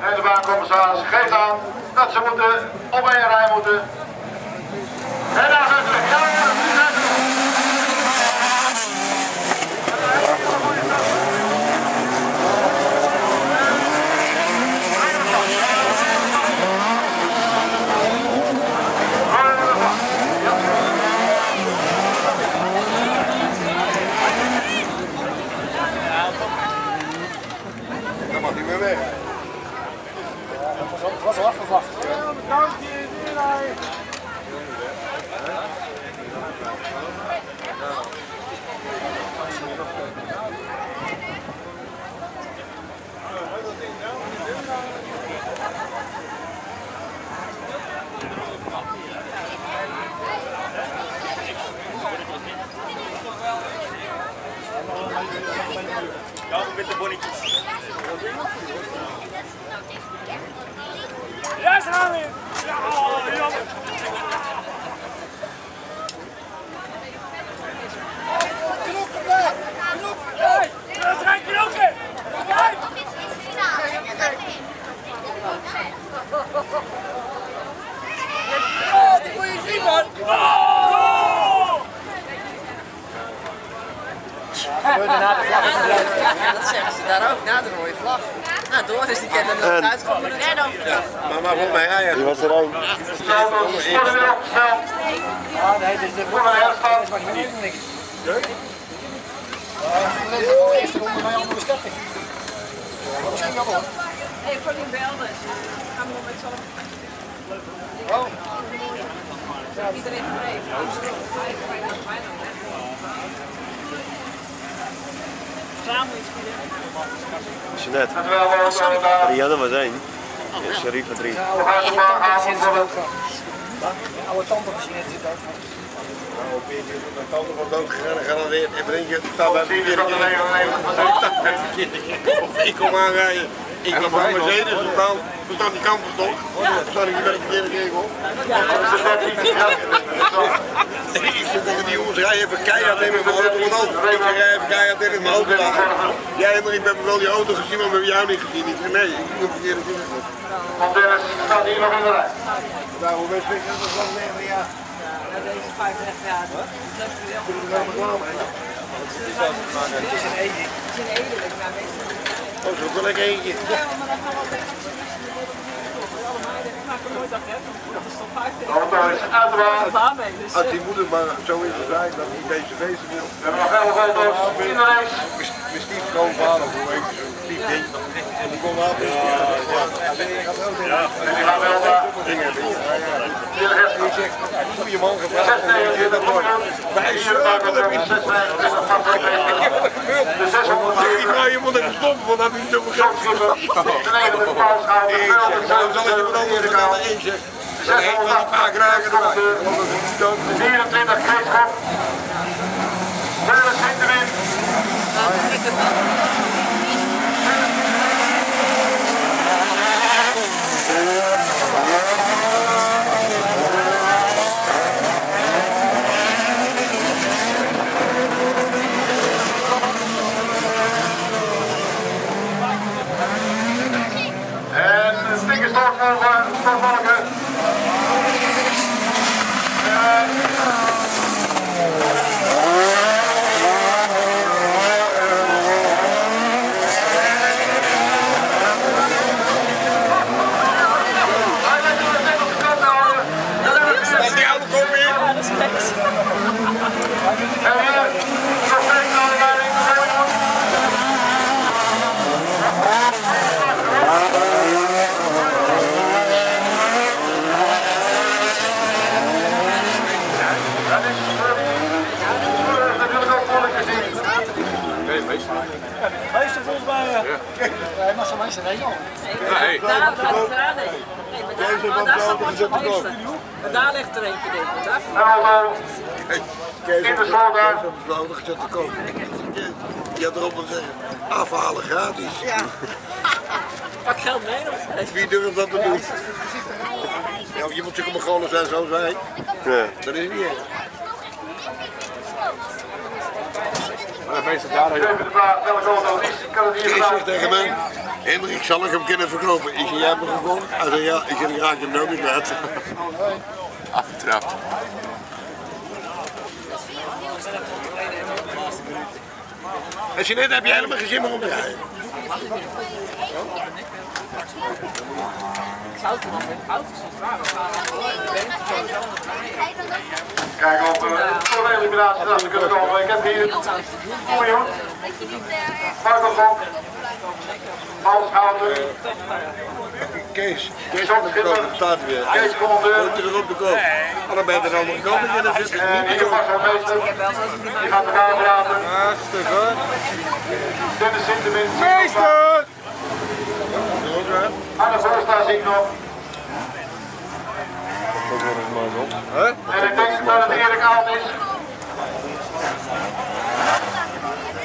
En de baancommissaris geeft aan dat ze moeten op één rij moeten. En daar ze. Ja, de bonnetjes. Ja, gaan weer. Ja, jammer. Kijk, dat zijn knokken. Kijk. Oh, die moet je zien, man. Oh! Ja, dat zeggen ze daar ook, na de rode vlag. Nou, Doris die hem nog uitgekomen. En dan Maar maar mij Ajax. Die was er opgesteld. Ah, nee, dit is de is niet de eerste ronde bij andere. Dat was jammer hoor. Hey, die belden. Gaan we met z'n Oh, Iedereen. Jeanette. We ook de Rianne was één. En Sharif had drie. de oude tante van Jeanette zit doodgaan. Nou, een mijn tante wordt doodgegaan en gegarandeerd. En Zie je verkeerde dat de keer. 99 Of ik kom aanrijden. Ik kom van Mercedes staat die kamper toch? Toen sta ik bij de verkeerde regel. Ik zit tegen die jongens, rij even keihard in mijn auto. Ik zeg, rij even keihard in mijn auto. Jij maar ik heb wel die auto gezien, maar we hebben jou niet gezien. Ik zeg, nee, ik op de verkeerde keer. Want Dennis staat hier nog in de rij. Nou, hoe weet ik dat wel jaar? deze vijf echt ja, dat is wel Het is een. Oh, zo wil ik eentje. Ja, maar dan gaan we altijd allemaal ik maak er nooit af, hè? Dat is toch vijf De auto is uit de baan. daarmee. Dus Als die moeder maar zo is het zijn dat hij deze wezen wil. We hebben nog 11 auto's in de race. Mijn vader, hoe heet zo'n stief ding. En die kon wel ja, ja. Ja, En die gaan wel daar. Die zegt, goede man gevraagd. 629 dat mooi. Bij Hier de cirkel heb je 629 van De 600 Ik ga je moet even stoppen, want dat heb ik zo begrepen. De 9 paus gaan Ik nou zal je wat anders. Dan wel een paar kraken erbij. Is niet dood. 24 Kreetschop. Dennis wint de win. En de stinkerstort voor voor Valken. Hij lijkt wel net op de kant te houden. Dat hebben we Dat is die oude kom weer. Ja, dat is gek. En hier, nog steeds naar de leiding. Dat is Spur is natuurlijk ook moeilijk te zien. Meester volgens mij. Ja. Hij mag zo meester nee, joh. Daar gaat het eraan, nee. Nee, maar daar, maar daar staat Meester. Maar daar ligt er eentje, In de op zolder. Kees op de zolder gezet te kopen. Die had erop moeten zeggen, afhalen gratis. Ja. Pak geld mee nog. Wie durft dat te doen? Ja, je moet natuurlijk gewoon zijn zoals wij. Ja. Dat is niet erg. Maar meestal daar Even de vraag welke auto is. Kan het hier zegt tegen mij, Hendrik, zal ik hem kunnen verkopen? Ik zeg, jij hebt hem gekocht? Hij zei, ja. Ik zeg, ik raak hem nooit meer kwijt. Afgetrapt. En Jeanette, heb jij helemaal geen zin meer om te rijden? Kijk of we voor de eliminatie erachter kunnen komen. Ik heb hier Miljoen, Marco Vonk, Hans Houten, Kees, Kees op de staat er weer. Kees Commandeur Moet je er op de kop. Maar dan ben je er al nog gekomen, en het en niet Inge zo. Passelmeester. Die gaat de naam praten. Dennis Sintermin. Meester! Anne Voorsta zie ik nog. En ik denk dat het Erik Aalt is.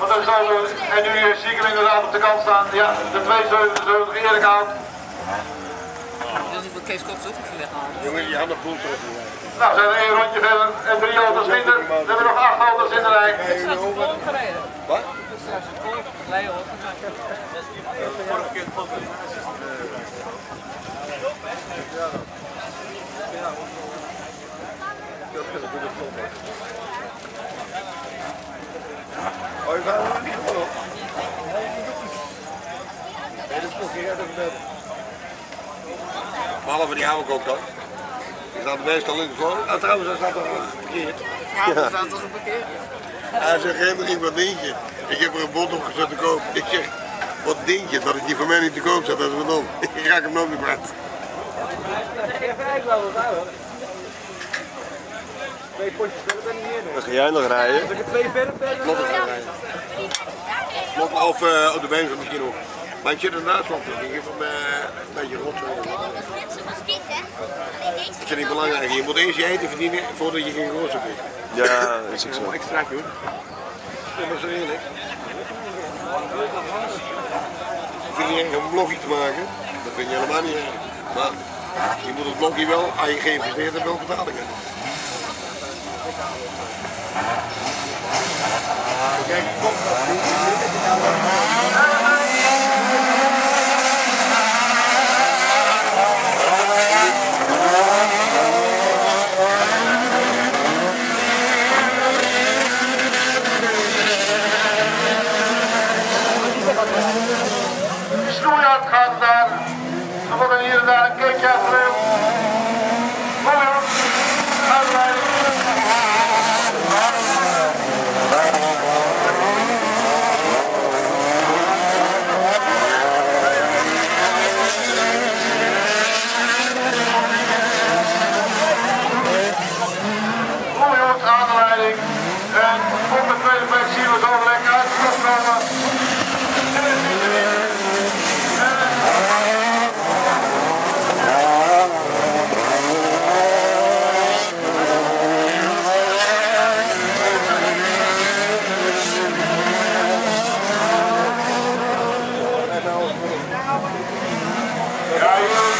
Want dan zijn we, en nu eh, zie ik hem inderdaad op de kant staan. Ja, de 277 Erik Aalt. Dus ik wil Kees Kops ook even weghalen. Jongen, je handen poelt terug. Nou, zijn we één rondje verder en drie auto's minder. We hebben nog acht auto's in de rij. Is dat de volgende gereden? Wat? Is dat de volgende? Nee hoor. Oh, je gaat er niet op. Nee, dat is dat Behalve die oude kok dan. Die staat meestal in de voor. Nou, trouwens, hij staat er geparkeerd. Ja, dat staat toch een parkeer. Hij zegt, Hendrik, wat dingetje? Ik heb er een bod op gezet te koop. Ik zeg, wat dingetje? Dat ik die voor mij niet te koop zet, dat is wat dom. Ik raak hem nooit meer kwijt. Twee potjes verder ben ik niet meer. Dan ga jij nog rijden. Als ik er twee verder ben, dan... Rijden. Of eh, op de benen misschien nog. Maar ik zit ernaast, want ik heb hem eh, een beetje rot. Dat is niet belangrijk. Je moet eerst je eten verdienen voordat je geen roze bent. Ja, dat is ook zo. Extra doen. Ja, maar zo eerlijk. Ik vind het niet erg om een blogje te maken. Dat vind je helemaal niet erg. Maar je moet het blogje wel, als je geïnvesteerd hebt, wel betalen kunnen. Kijk, kom. Snoeihard gaat daar. Er wordt er hier en daar een keekje uitgedeeld. Miljoen, uitleiding. Miljoen, aanleiding. En op de tweede plek zien we zo lekker uitgekomen. Ja, hier is nog steeds aanleiding. En dat lijkt toch